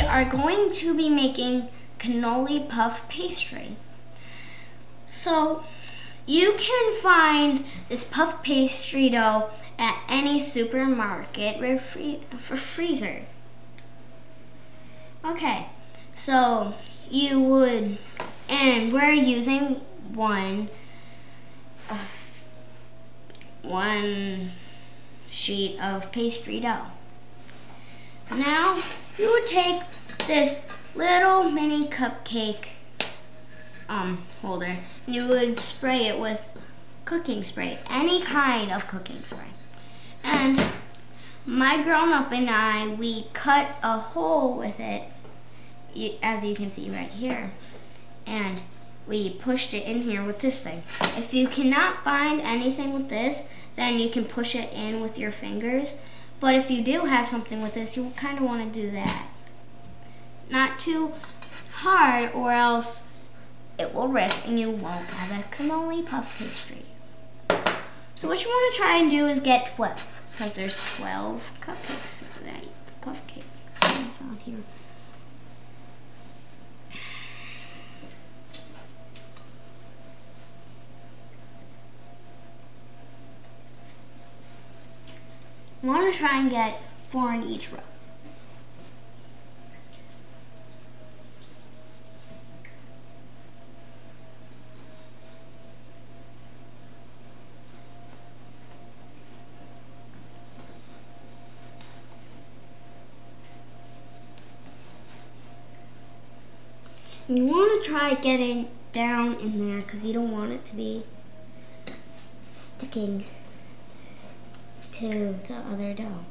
are going to be making cannoli puff pastry. So you can find this puff pastry dough at any supermarket for freezer. Okay, so you would, and we're using one, uh, one sheet of pastry dough. Now, you would take this little mini cupcake um, holder and you would spray it with cooking spray, any kind of cooking spray. And my grown-up and I, we cut a hole with it, as you can see right here, and we pushed it in here with this thing. If you cannot find anything with this, then you can push it in with your fingers. But if you do have something with this, you kind of want to do that. Not too hard or else it will rip and you won't have a cannoli puff pastry. So what you want to try and do is get 12 because there's 12 cupcakes that cupcake on here. I want to try and get four in each row. You want to try getting down in there because you don't want it to be sticking to the other dough.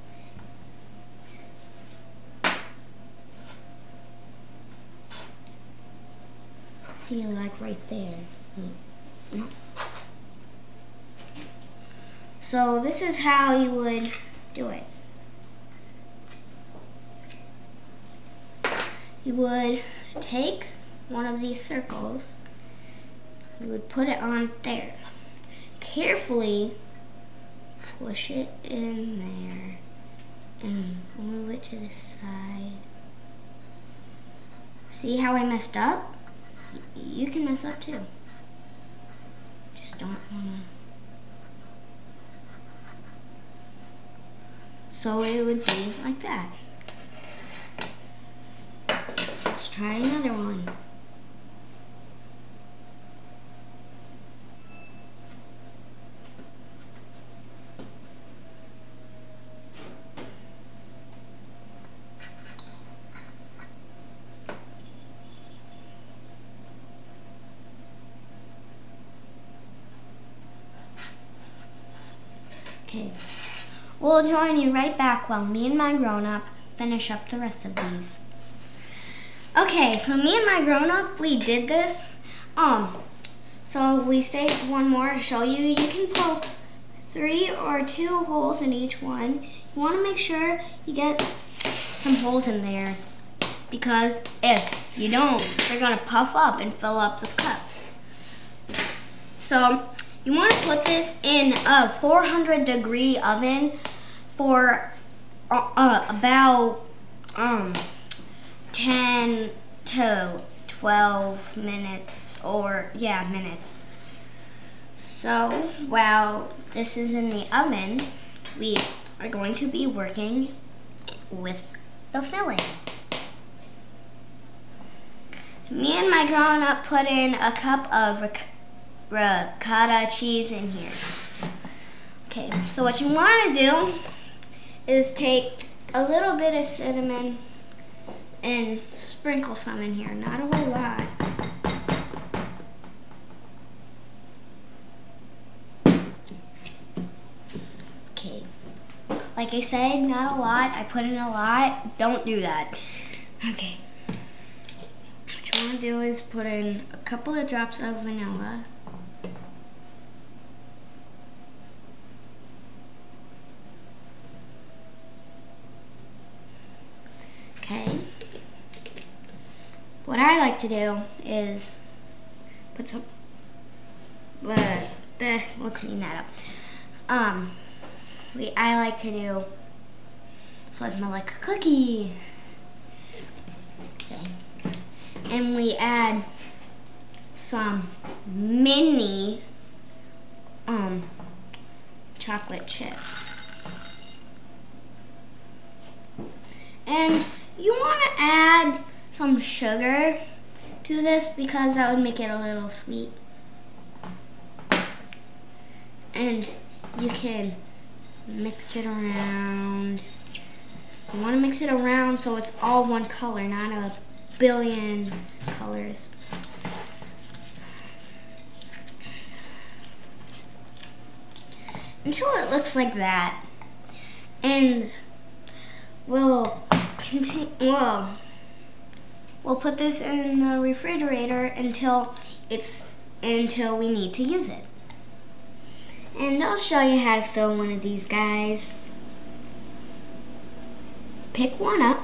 See, like right there. So this is how you would do it. You would take one of these circles, you would put it on there. Carefully push it in there and move it to the side. See how I messed up? You can mess up too. Just don't wanna. So it would be like that. Let's try another one. Okay. We'll join you right back while me and my grown-up finish up the rest of these. Okay, so me and my grown-up, we did this. Um, so we saved one more to show you. You can poke three or two holes in each one. You want to make sure you get some holes in there because if you don't, they're to puff up and fill up the cups. So you want to put this in a 400 degree oven for uh, uh, about um, 10 to 12 minutes or yeah minutes. So while this is in the oven, we are going to be working with the filling. Me and my grown up put in a cup of ricotta cheese in here. Okay, so what you want to do is take a little bit of cinnamon and sprinkle some in here, not a whole lot. Okay, like I said, not a lot. I put in a lot. Don't do that. Okay. What you want to do is put in a couple of drops of vanilla. Okay. What I like to do is put some, uh, we'll clean that up. Um, we, I like to do, so I smell like a cookie. Okay. and we add some mini um, chocolate chips. And you want to add some sugar to this because that would make it a little sweet. And you can mix it around. You want to mix it around so it's all one color, not a billion colors. Until it looks like that. And we'll continue, well, we'll put this in the refrigerator until it's, until we need to use it. And I'll show you how to fill one of these guys. Pick one up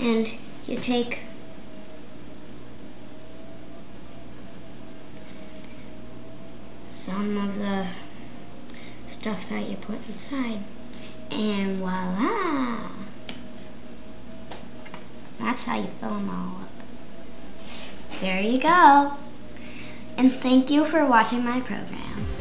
and you take some of the stuff that you put inside and voila that's how you fill them all up. There you go. And thank you for watching my program